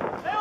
Help!